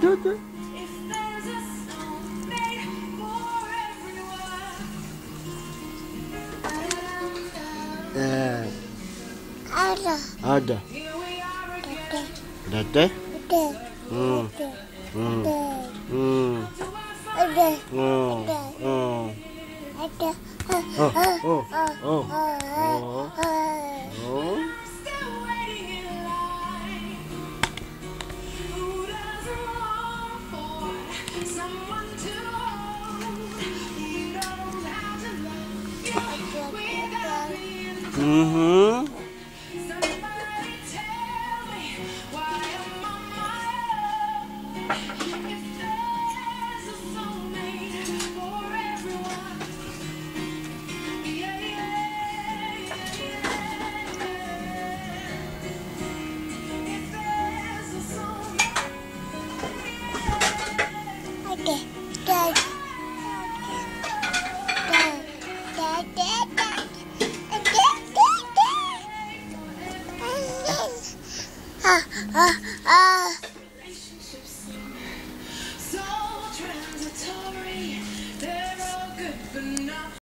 do, do. Eh, Ada. ada. Dede? Ada. Hmm. Hmm. Ada. Hmm. Ada. Oh. Oh. Ada. Oh. Oh. Oh. Oh. Oh. Mm-hmm. 啊啊啊！